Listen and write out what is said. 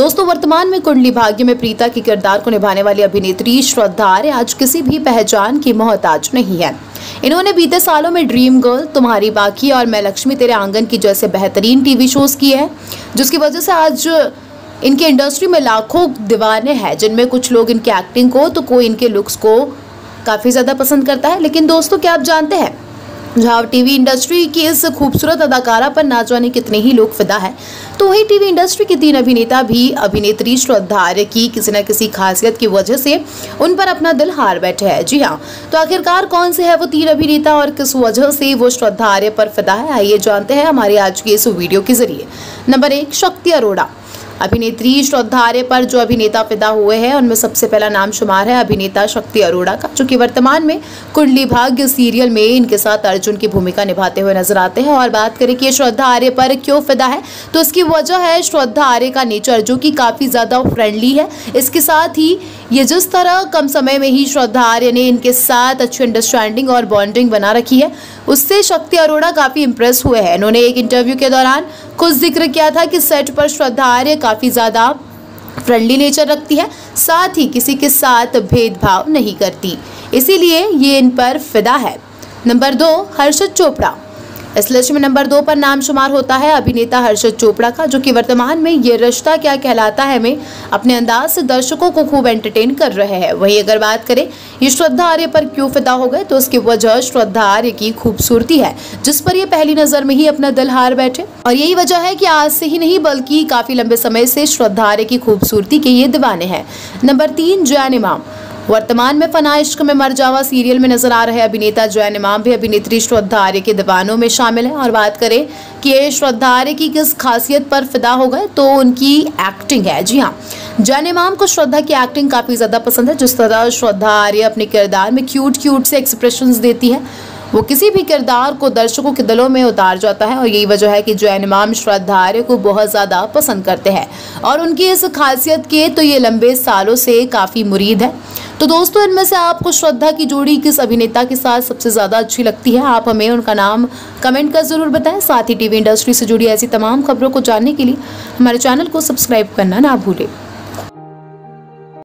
दोस्तों, वर्तमान में कुंडली भाग्य में प्रीता के किरदार को निभाने वाली अभिनेत्री श्रद्धा आर्य आज किसी भी पहचान की मोहताज नहीं है। इन्होंने बीते सालों में ड्रीम गर्ल तुम्हारी बाकी और मैं लक्ष्मी तेरे आँगन की जैसे बेहतरीन टीवी शोज़ किए हैं, जिसकी वजह से आज इनके इंडस्ट्री में लाखों दीवाने हैं, जिनमें कुछ लोग इनकी एक्टिंग को तो कोई इनके लुक्स को काफ़ी ज़्यादा पसंद करता है। लेकिन दोस्तों, क्या आप जानते हैं जहाँ टीवी इंडस्ट्री की इस खूबसूरत अदाकारा पर ना जाने कितने ही लोग फिदा है। तो वही टीवी इंडस्ट्री के तीन अभिनेता भी अभिनेत्री श्रद्धा आर्य की किसी न किसी खासियत की वजह से उन पर अपना दिल हार बैठे हैं। जी हाँ तो आखिरकार कौन से है वो तीन अभिनेता और किस वजह से वो श्रद्धा आर्य पर फिदा है? आइए जानते हैं हमारे आज की इस वीडियो के ज़रिए। नंबर एक, शक्ति अरोड़ा। अभिनेत्री श्रद्धा आर्य पर जो अभिनेता फिदा हुए हैं, उनमें सबसे पहला नाम शुमार है अभिनेता शक्ति अरोड़ा का, जो कि वर्तमान में कुंडली भाग्य सीरियल में इनके साथ अर्जुन की भूमिका निभाते हुए नज़र आते हैं। और बात करें कि श्रद्धा आर्य पर क्यों फिदा है तो उसकी वजह है श्रद्धा आर्य का नेचर जो कि काफ़ी ज़्यादा फ्रेंडली है। इसके साथ ही ये जिस तरह कम समय में ही श्रद्धा आर्य ने इनके साथ अच्छी अंडरस्टैंडिंग और बॉन्डिंग बना रखी है, उससे शक्ति अरोड़ा काफ़ी इंप्रेस हुए हैं। इन्होंने एक इंटरव्यू के दौरान कुछ ज़िक्र किया था कि सेट पर श्रद्धा आर्य काफ़ी ज़्यादा फ्रेंडली नेचर रखती है, साथ ही किसी के साथ भेदभाव नहीं करती। इसीलिए ये इन पर फिदा है। नंबर दो, हर्षद चोपड़ा। इस लिस्ट में नंबर दो पर नाम शुमार होता है अभिनेता हर्षद चोपड़ा का, जो कि वर्तमान में ये रिश्ता क्या कहलाता है में अपने अंदाज से दर्शकों को खूब एंटरटेन कर रहे हैं। वही अगर बात करें, ये श्रद्धा आर्य पर क्यों फिदा हो गए तो उसकी वजह श्रद्धा आर्य की खूबसूरती है, जिस पर ये पहली नज़र में ही अपना दिल हार बैठे। और यही वजह है कि आज से ही नहीं, बल्कि काफ़ी लंबे समय से श्रद्धा आर्य की खूबसूरती के ये दीवाने हैं। नंबर तीन, जैन इमाम। वर्तमान में फना इश्क में मर जावा सीरियल में नज़र आ रहे अभिनेता जैन इमाम भी अभिनेत्री श्रद्धा आर्य के दीवानों में शामिल हैं और बात करें कि ये श्रद्धा आर्य की किस खासियत पर फिदा हो गए तो उनकी एक्टिंग है। जी हाँ जैन इमाम को श्रद्धा की एक्टिंग काफ़ी ज़्यादा पसंद है, जिस तरह श्रद्धा आर्य अपने किरदार में क्यूट क्यूट से एक्सप्रेशन देती है, वो किसी भी किरदार को दर्शकों के दिलों में उतार जाता है और यही वजह है कि जैन इमाम श्रद्धा आर्य को बहुत ज़्यादा पसंद करते हैं। और उनकी इस खासियत के तो ये लंबे सालों से काफ़ी मुरीद है। तो दोस्तों, इनमें से आपको श्रद्धा की जोड़ी किस अभिनेता के साथ सबसे ज़्यादा अच्छी लगती है? आप हमें उनका नाम कमेंट कर ज़रूर बताएँ। साथ ही टीवी इंडस्ट्री से जुड़ी ऐसी तमाम खबरों को जानने के लिए हमारे चैनल को सब्सक्राइब करना ना भूलें।